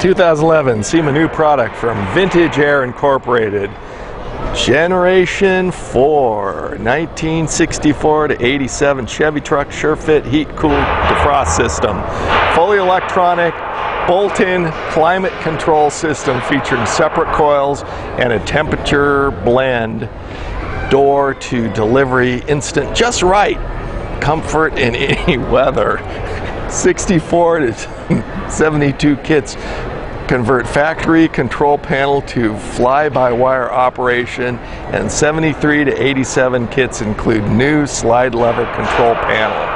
2011, SEMA new product from Vintage Air Incorporated. Generation 4, 1964 to 87 Chevy truck, SureFit, heat cooled defrost system. Fully electronic, bolt-in climate control system featuring separate coils and a temperature blend. Door to delivery instant, just right. Comfort in any weather. 64 to 72 kits convert factory control panel to fly-by-wire operation and 73 to 87 kits include new slide lever control panel.